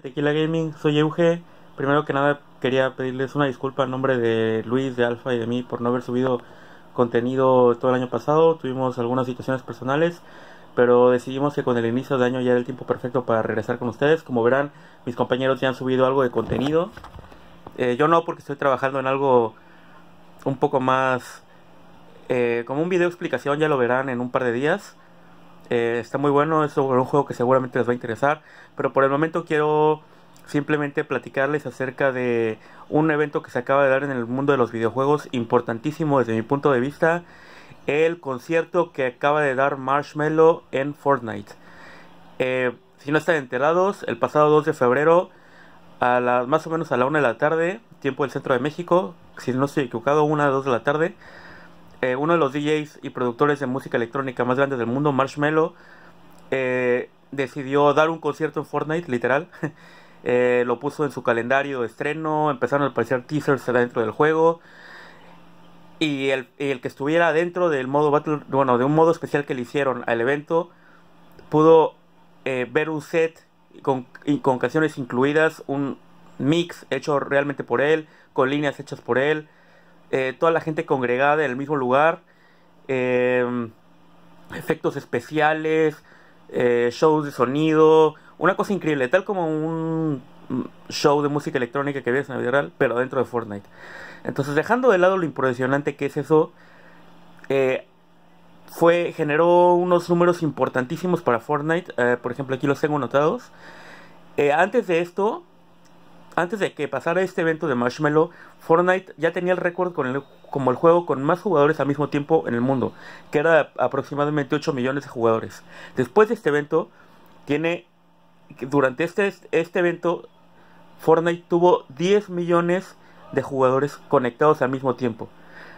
Tequila Gaming, soy Euge. Primero que nada quería pedirles una disculpa en nombre de Luis, de Alfa y de mí por no haber subido contenido todo el año pasado. Tuvimos algunas situaciones personales, pero decidimos que con el inicio de año ya era el tiempo perfecto para regresar con ustedes. Como verán, mis compañeros ya han subido algo de contenido. Eh, yo no, porque estoy trabajando en algo un poco más... Eh, como un video explicación, ya lo verán en un par de días. Eh, está muy bueno, es un juego que seguramente les va a interesar. Pero por el momento quiero simplemente platicarles acerca de un evento que se acaba de dar en el mundo de los videojuegos, importantísimo desde mi punto de vista. El concierto que acaba de dar Marshmello en Fortnite. Eh, si no están enterados, el pasado 2 de febrero, a las más o menos a la 1 de la tarde, tiempo del centro de México, si no estoy equivocado, 1 a 2 de la tarde, eh, uno de los DJs y productores de música electrónica más grandes del mundo, Marshmello, eh, decidió dar un concierto en Fortnite, literal. Eh, lo puso en su calendario de estreno, empezaron a aparecer teasers dentro del juego. Y el, que estuviera dentro del modo Battle, bueno, de un modo especial que le hicieron al evento, pudo ver un set con canciones incluidas, un mix hecho realmente por él, con líneas hechas por él. Eh, toda la gente congregada en el mismo lugar, eh, efectos especiales, eh, shows de sonido, una cosa increíble, tal como un show de música electrónica que ves en la vida real, pero dentro de Fortnite. Entonces, dejando de lado lo impresionante que es eso, fue generó unos números importantísimos para Fortnite. por ejemplo, aquí los tengo anotados. antes de esto, antes de que pasara este evento de Marshmallow, Fortnite ya tenía el récord con el, como el juego con más jugadores al mismo tiempo en el mundo, que era aproximadamente 8 millones de jugadores. Después de este evento, tiene durante este, este evento, Fortnite tuvo 10 millones de jugadores conectados al mismo tiempo.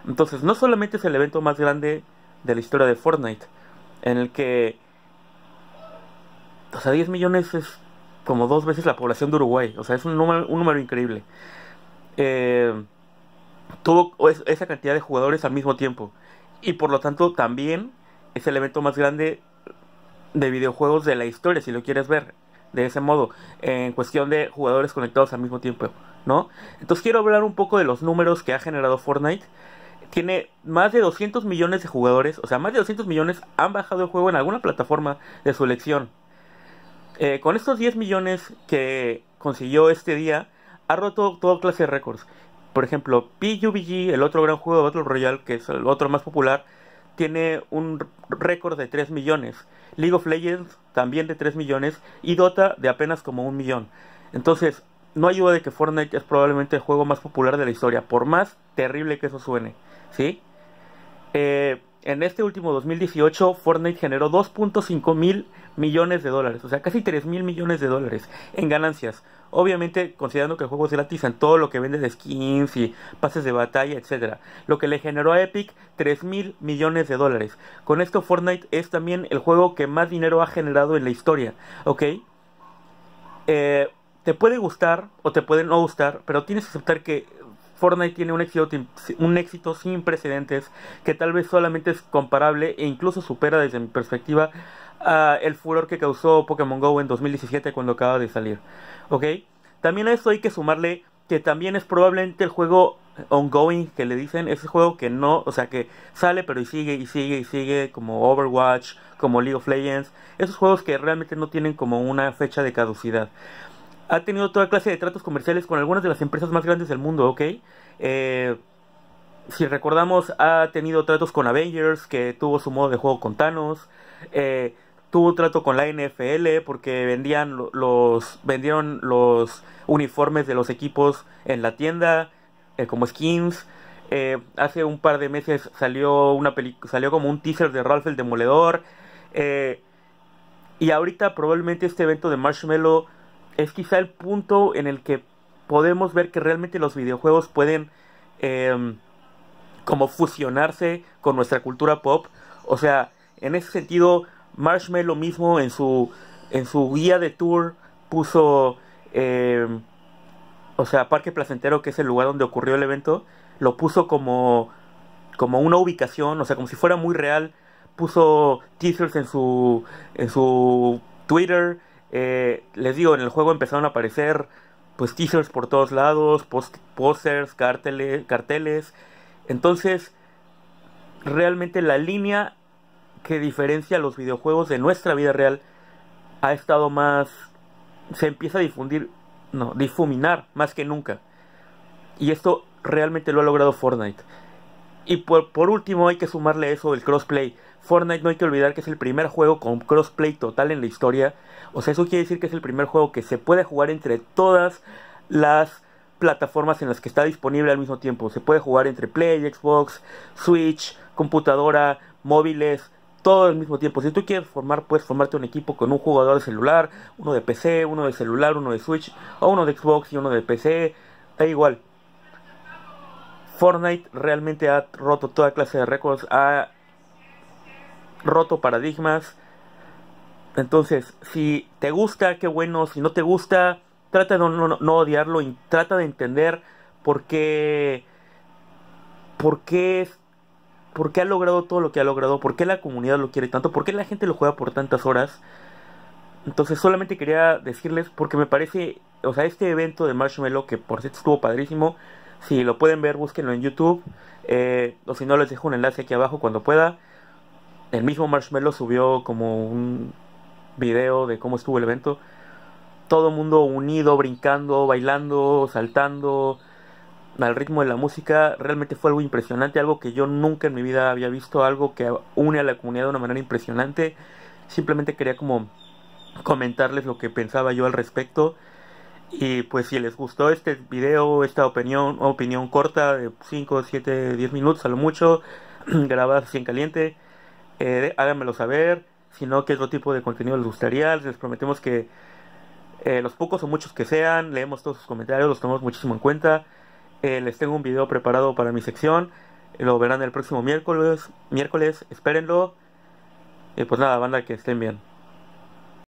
Entonces, no solamente es el evento más grande de la historia de Fortnite, en el que, o sea, 10 millones es como dos veces la población de Uruguay. O sea, es un número, increíble. Eh, tuvo esa cantidad de jugadores al mismo tiempo. Y por lo tanto también es el evento más grande de videojuegos de la historia, si lo quieres ver de ese modo, en cuestión de jugadores conectados al mismo tiempo, ¿no? Entonces quiero hablar un poco de los números que ha generado Fortnite. Tiene más de 200 millones de jugadores, o sea, más de 200 millones han bajado el juego en alguna plataforma de su elección. Eh, con estos 10 millones que consiguió este día, ha roto toda clase de récords. Por ejemplo, PUBG, el otro gran juego de Battle Royale, que es el otro más popular, tiene un récord de 3 millones. League of Legends también de 3 millones. Y Dota de apenas como un millón. Entonces, no hay duda de que Fortnite es probablemente el juego más popular de la historia. Por más terrible que eso suene. ¿Sí? Eh, en este último 2018 Fortnite generó 2.5 mil millones de dólares, o sea, casi 3 mil millones de dólares en ganancias. Obviamente, considerando que el juego es gratis en todo lo que vende de skins y pases de batalla, etcétera. Lo que le generó a Epic 3 mil millones de dólares. Con esto, Fortnite es también el juego que más dinero ha generado en la historia, ¿ok? Eh, te puede gustar o te puede no gustar, pero tienes que aceptar que Fortnite tiene un éxito, un éxito sin precedentes que tal vez solamente es comparable e incluso supera desde mi perspectiva el furor que causó Pokémon Go en 2017 cuando acaba de salir. ¿Ok? También a esto hay que sumarle que también es probablemente el juego ongoing que le dicen, ese juego que no, o sea, que sale pero y sigue y sigue y sigue, como Overwatch, como League of Legends, esos juegos que realmente no tienen como una fecha de caducidad ha tenido toda clase de tratos comerciales con algunas de las empresas más grandes del mundo, ¿ok? Eh, si recordamos, ha tenido tratos con Avengers, que tuvo su modo de juego con Thanos. Eh, tuvo trato con la NFL porque vendían los vendieron los uniformes de los equipos en la tienda eh, como skins. hace un par de meses salió una salió como un teaser de Ralph el Demoledor. y ahorita probablemente este evento de Marshmallow es quizá el punto en el que podemos ver que realmente los videojuegos pueden em, como fusionarse con nuestra cultura pop. O sea, en ese sentido, Marshmallow mismo en su, en su guía de tour puso, em, o sea, Parque Placentero, que es el lugar donde ocurrió el evento, lo puso como, como una ubicación, o sea, como si fuera muy real. Puso teasers en su, en su Twitter, Eh, les digo, en el juego empezaron a aparecer pues teasers por todos lados, posters, carteles, carteles. Entonces, realmente la línea que diferencia los videojuegos de nuestra vida real ha estado más se empieza a difundir, no, difuminar más que nunca. Y esto realmente lo ha logrado Fortnite. Y por, por último hay que sumarle eso el crossplay. Fortnite no hay que olvidar que es el primer juego con crossplay total en la historia. O sea, eso quiere decir que es el primer juego que se puede jugar entre todas las plataformas en las que está disponible al mismo tiempo. Se puede jugar entre Play, Xbox, Switch, computadora, móviles, todo al mismo tiempo. Si tú quieres formar, puedes formarte un equipo con un jugador de celular, uno de PC, uno de celular, uno de Switch, o uno de Xbox y uno de PC, da igual. Fortnite realmente ha roto toda clase de récords, roto paradigmas. Entonces, si te gusta, qué bueno, si no te gusta, trata de no, no odiarlo y trata de entender por qué, por qué por qué ha logrado todo lo que ha logrado, por qué la comunidad lo quiere tanto, por qué la gente lo juega por tantas horas. Entonces solamente quería decirles, porque me parece, o sea, este evento de Marshmallow, que por cierto estuvo padrísimo, si lo pueden ver, búsquenlo en YouTube, eh, o si no les dejo un enlace aquí abajo cuando pueda. El mismo Marshmallow subió como un video de cómo estuvo el evento. Todo el mundo unido, brincando, bailando, saltando, al ritmo de la música realmente fue algo impresionante, algo que yo nunca en mi vida había visto, algo que une a la comunidad de una manera impresionante. Simplemente quería como comentarles lo que pensaba yo al respecto. Y pues si les gustó este video, esta opinión, opinión corta de 5, 7, 10 minutos a lo mucho, grabada así en caliente, eh, háganmelo saber. Si no, qué otro tipo de contenido les gustaría. Les prometemos que eh, los pocos o muchos que sean, leemos todos sus comentarios, los tomamos muchísimo en cuenta. Eh, les tengo un video preparado para mi sección. Lo verán el próximo miércoles. Miércoles, espérenlo. Y pues nada, banda, que estén bien.